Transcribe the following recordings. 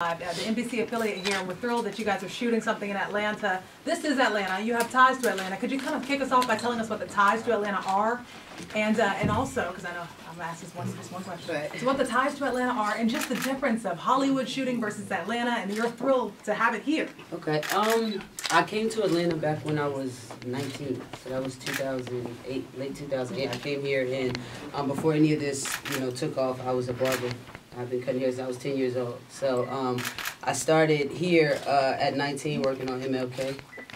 Uh, the NBC affiliate here, and we're thrilled that you guys are shooting something in Atlanta. This is Atlanta. You have ties to Atlanta. Could you kind of kick us off by telling us what the ties to Atlanta are, and uh, and also because I know I'm asking one just one question. Right. So what the ties to Atlanta are, and just the difference of Hollywood shooting versus Atlanta, and you're thrilled to have it here. Okay. Um, I came to Atlanta back when I was 19, so that was 2008, late 2008. I came here, and um, before any of this, you know, took off, I was a barber. I've been cutting hair since I was 10 years old. So um, I started here uh, at 19 working on MLK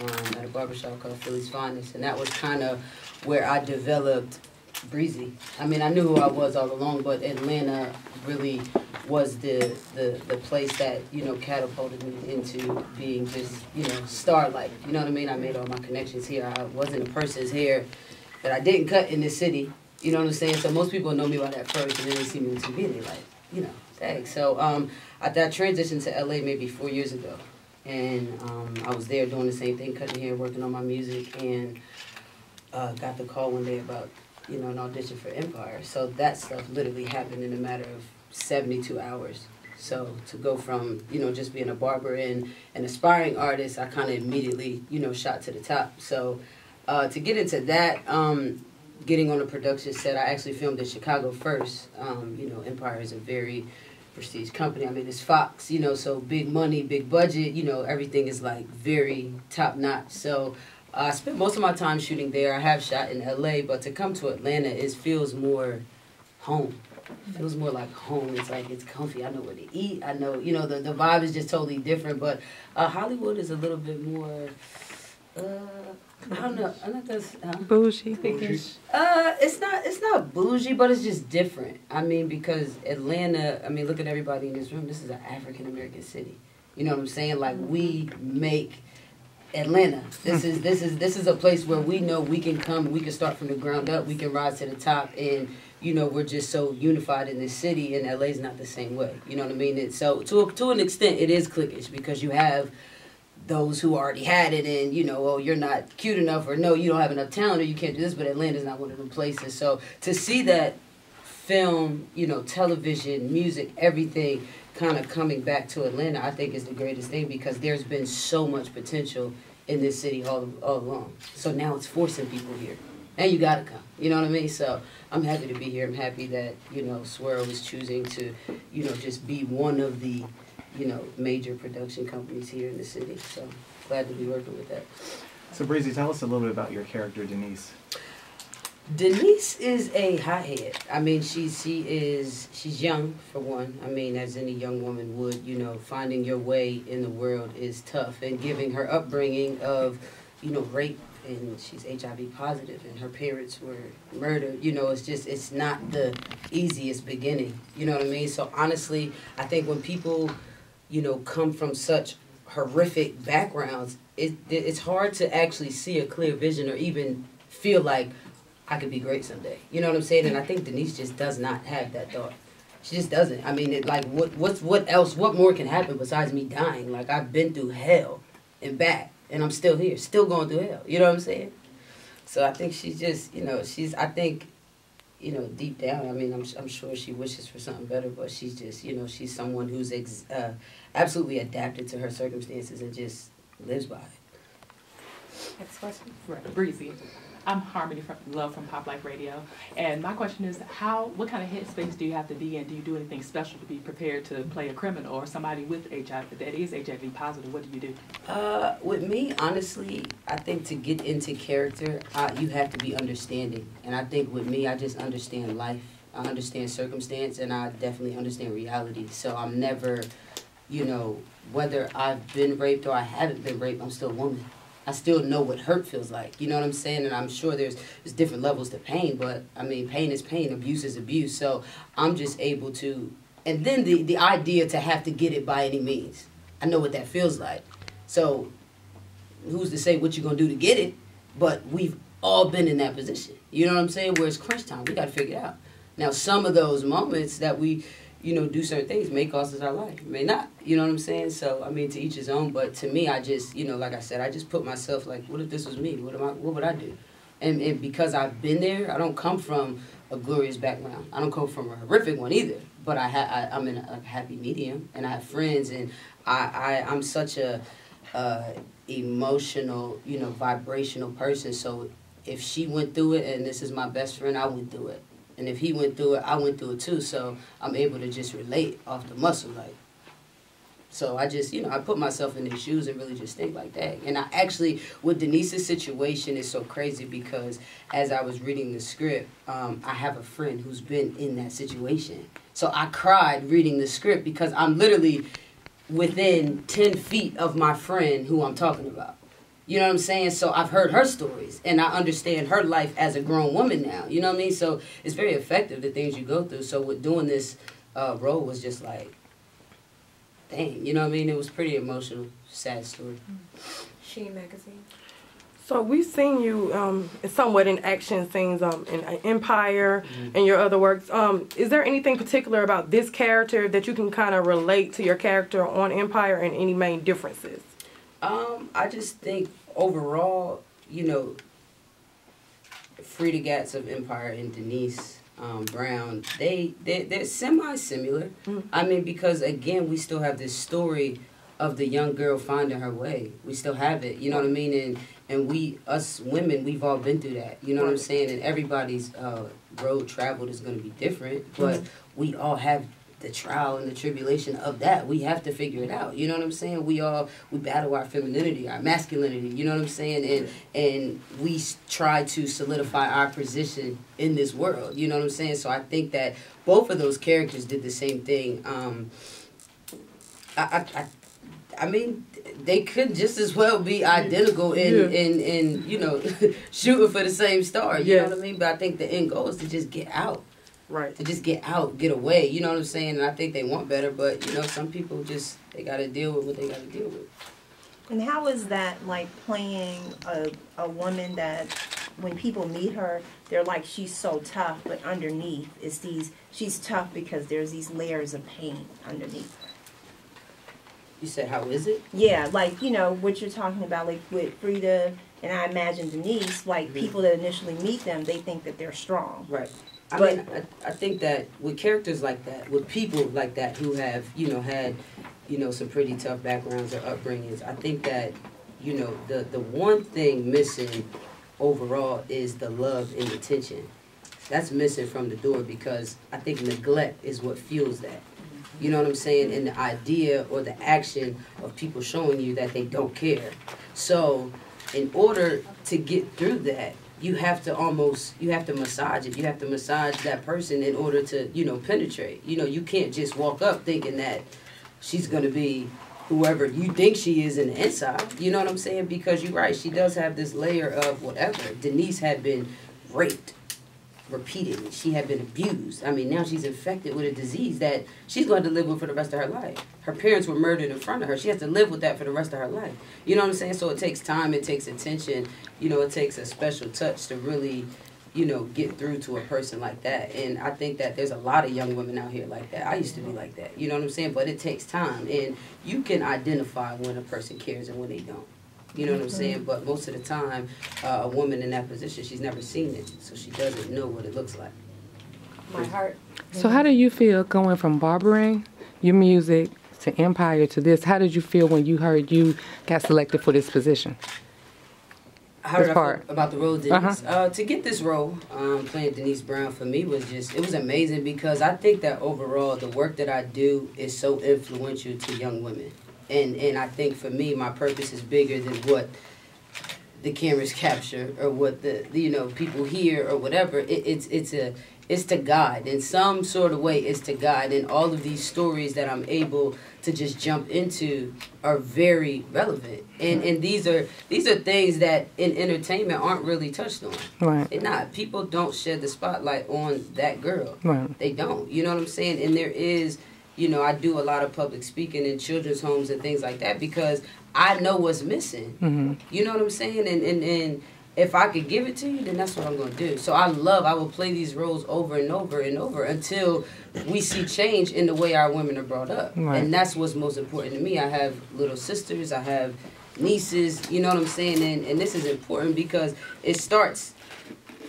um, at a barbershop called Philly's Finest, and that was kind of where I developed Breezy. I mean, I knew who I was all along, but Atlanta really was the, the, the place that, you know, catapulted me into being just, you know, star-like. You know what I mean? I made all my connections here. I wasn't a person's hair that I didn't cut in this city. You know what I'm saying? So most people know me by that first, and then they see me on TV, and they like, you know, thanks. So um, I, I transitioned to LA maybe four years ago. And um, I was there doing the same thing, cutting hair, working on my music, and uh, got the call one day about, you know, an audition for Empire. So that stuff literally happened in a matter of 72 hours. So to go from, you know, just being a barber and an aspiring artist, I kind of immediately, you know, shot to the top. So uh, to get into that, um, getting on a production set, I actually filmed in Chicago first. Um, you know, Empire is a very prestige company. I mean, it's Fox, you know, so big money, big budget, you know, everything is like very top notch. So uh, I spent most of my time shooting there. I have shot in LA, but to come to Atlanta, it feels more home. It feels more like home. It's like it's comfy. I know where to eat. I know, you know, the, the vibe is just totally different. But uh, Hollywood is a little bit more. Uh, I don't know. I know that's uh, Bougie. uh, it's not it's not bougie, but it's just different. I mean, because Atlanta. I mean, look at everybody in this room. This is an African American city. You know what I'm saying? Like we make Atlanta. This is this is this is a place where we know we can come. We can start from the ground up. We can rise to the top, and you know we're just so unified in this city. And LA's not the same way. You know what I mean? It, so to to an extent, it is cliquish because you have those who already had it and you know oh you're not cute enough or no you don't have enough talent or you can't do this but atlanta's not one of them places. So to see that film you know television music everything kind of coming back to atlanta i think is the greatest thing because there's been so much potential in this city all, all along. So now it's forcing people here. And you gotta come you know what i mean? So i'm happy to be here. I'm happy that you know swirl is choosing to you know just be one of the you know, major production companies here in the city. So glad to be working with that. So Breezy, tell us a little bit about your character, Denise. Denise is a hothead. I mean, she's she is she's young for one. I mean, as any young woman would, you know, finding your way in the world is tough, and giving her upbringing of, you know, rape and she's HIV positive, and her parents were murdered. You know, it's just it's not the easiest beginning. You know what I mean? So honestly, I think when people you know, come from such horrific backgrounds, it, it's hard to actually see a clear vision or even feel like I could be great someday. You know what I'm saying? And I think Denise just does not have that thought. She just doesn't. I mean, it, like, what, what's, what else, what more can happen besides me dying? Like, I've been through hell and back, and I'm still here, still going through hell. You know what I'm saying? So I think she's just, you know, she's, I think you know, deep down, I mean, I'm, I'm sure she wishes for something better, but she's just, you know, she's someone who's ex- uh, absolutely adapted to her circumstances and just lives by it. Next question. Right, breezy. I'm Harmony from Love from Pop Life Radio, and my question is, how, what kind of headspace do you have to be in? Do you do anything special to be prepared to play a criminal or somebody with HIV that is HIV positive? What do you do? Uh, with me, honestly, I think to get into character, uh, you have to be understanding, and I think with me, I just understand life. I understand circumstance, and I definitely understand reality. So I'm never, you know, whether I've been raped or I haven't been raped, I'm still a woman. I still know what hurt feels like. You know what I'm saying? And I'm sure there's there's different levels to pain, but I mean, pain is pain, abuse is abuse. So I'm just able to, and then the the idea to have to get it by any means. I know what that feels like. So who's to say what you're gonna do to get it? But we've all been in that position. You know what I'm saying? Where it's crunch time, we got to figure it out. Now, some of those moments that we you know, do certain things may cost us our life, may not. You know what I'm saying? So I mean, to each his own. But to me, I just, you know, like I said, I just put myself like, what if this was me? What am I? What would I do? And and because I've been there, I don't come from a glorious background. I don't come from a horrific one either. but I ha- I, I'm in a, a happy medium, and I have friends, and I, I I'm such a uh, emotional, you know, vibrational person. So if she went through it, and this is my best friend, I went through it, and if he went through it, I went through it too. So I'm able to just relate off the muscle, like. So I just, you know, I put myself in his shoes and really just think like that. And I actually, with Denise's situation, is so crazy because as I was reading the script, um, I have a friend who's been in that situation. So I cried reading the script because I'm literally within 10 feet of my friend who I'm talking about. You know what I'm saying? So I've heard her stories and I understand her life as a grown woman now. You know what I mean? So it's very effective, the things you go through. So with doing this uh, role was just like, dang, you know what I mean? It was pretty emotional, sad story. Sheen Magazine. So we've seen you um, somewhat in action scenes um, in uh, Empire and your other works. Um, is there anything particular about this character that you can kind of relate to your character on Empire and any main differences? Um, I just think overall, you know, Freda Gatz of Empire and Denise um, Brown, they they they're semi similar. Mhm. I mean, because again, we still have this story of the young girl finding her way. We still have it. You know what I mean? And and we us women, we've all been through that. You know what I'm saying? And everybody's uh, road traveled is going to be different, but we all have the trial and the tribulation of that. We have to figure it out. You know what I'm saying? We all we battle our femininity, our masculinity. You know what I'm saying? And and we try to solidify our position in this world. You know what I'm saying? So I think that both of those characters did the same thing. Um, I, I, I, I mean, they could just as well be identical in Yeah. in, in you know shooting for the same star. You know what I mean? But I think the end goal is to just get out Right. to just get out, get away. You know what I'm saying? And I think they want better, but you know, some people just they got to deal with what they got to deal with. And how is that like playing a, a woman that when people meet her, they're like she's so tough, but underneath is these she's tough because there's these layers of pain underneath. You said, how is it? Yeah, like you know what you're talking about, like with Freda and I imagine Denise, like Mhm. people that initially meet them, they think that they're strong. Right. I But- mean, I, I think that with characters like that, with people like that who have, you know, had, you know, some pretty tough backgrounds or upbringings, I think that, you know, the the one thing missing overall is the love and attention. That's missing from the door because I think neglect is what fuels that. You know what I'm saying? And the idea or the action of people showing you that they don't care. So, in order to get through that, you have to almost you have to massage it. You have to massage that person in order to you know penetrate. You know you can't just walk up thinking that she's gonna be whoever you think she is in the inside. You know what I'm saying? Because you're right. She does have this layer of whatever. Denise had been raped repeatedly. She had been abused. I mean, now she's infected with a disease that she's going to live with for the rest of her life. Her parents were murdered in front of her. She has to live with that for the rest of her life. You know what I'm saying? So it takes time, it takes attention, you know, it takes a special touch to really, you know, get through to a person like that. And I think that there's a lot of young women out here like that. I used to be like that. You know what I'm saying? But it takes time and you can identify when a person cares and when they don't. You know what I'm saying? But most of the time, uh, a woman in that position, she's never seen it, so she doesn't know what it looks like. MyHart. So how do you feel going from barbering your music to Empire to this? How did you feel when you heard you got selected for this position? How did This I part. feel about the role, Denise? Uh-huh. uh to get this role, um, playing Denise Brown for me was just it was amazing because I think that overall the work that I do is so influential to young women, and and I think for me my purpose is bigger than what the cameras capture or what the you know people hear or whatever. It, it's it's a it's to guide in some sort of way. It's to guide, and all of these stories that I'm able to just jump into are very relevant, and and these are these are things that in entertainment aren't really touched on. Right, They're not. People don't shed the spotlight on that girl. right, They don't. You know what I'm saying? And there is, you know, I do a lot of public speaking in children's homes and things like that because I know what's missing. hmm You know what I'm saying? And and and if I could give it to you, then that's what I'm gonna do. So I love. I will play these roles over and over and over until we see change in the way our women are brought up. Right. And that's what's most important to me. I have little sisters. I have nieces. You know what I'm saying? And and this is important because it starts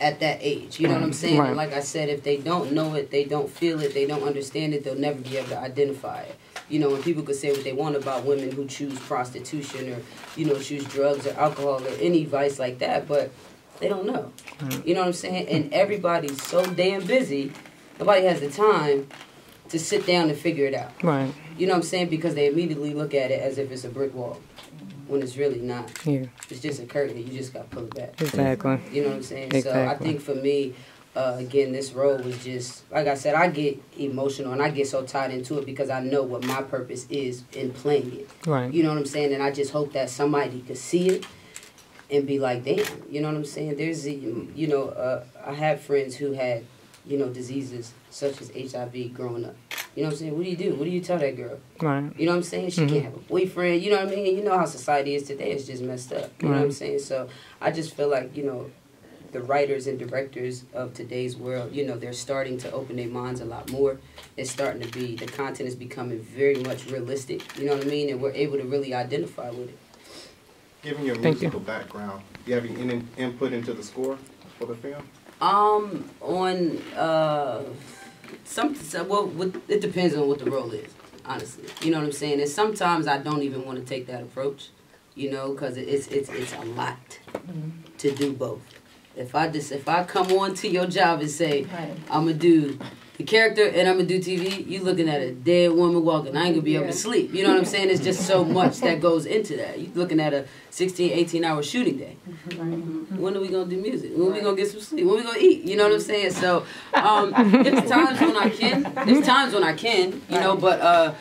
at that age. You know what I'm saying? Right. Like I said, if they don't know it, they don't feel it, they don't understand it, they'll never be able to identify it. You know, and people could say what they want about women who choose prostitution or, you know, choose drugs or alcohol or any vice like that, but they don't know. You know what I'm saying? And everybody's so damn busy, nobody has the time to sit down and figure it out. Right. You know what I'm saying? Because they immediately look at it as if it's a brick wall, when it's really not. Yeah. It's just a curtain. You just got pulled back. Exactly. You know what I'm saying? Exactly. So I think for me, uh, again, this role was just like I said. I get emotional and I get so tied into it because I know what my purpose is in playing it. Right. You know what I'm saying? And I just hope that somebody could see it and be like, damn. You know what I'm saying? There's, a, you know, uh, I have friends who had, you know, diseases such as HIV growing up. You know what I'm saying? What do you do? What do you tell that girl? Right. You know what I'm saying? She can't mm-hmm. have a boyfriend. You know what I mean? You know how society is today. It's just messed up. You know what I'm saying? So I just feel like, you know, the writers and directors of today's world, you know, they're starting to open their minds a lot more. It's starting to be, the content is becoming very much realistic. You know what I mean? And we're able to really identify with it. Given your Thank you. musical background, do you have any in- input into the score for the film? Um, on uh, some, well, with, it depends on what the role is. Honestly, you know what I'm saying. And sometimes I don't even want to take that approach, you know, because it's it's it's a lot to do both. If I just if I come on to your job and say I'm gonna do the character and I'm gonna do TV, you looking at a dead woman walking. I ain't gonna be able to sleep. You know what I'm saying? It's just so much that goes into that. You looking at a 16, 18 hour shooting day. When are we gonna do music? When we gonna get some sleep? When we gonna eat? You know what I'm saying? So um, there's times when I can. There's times when I can. You know, but uh,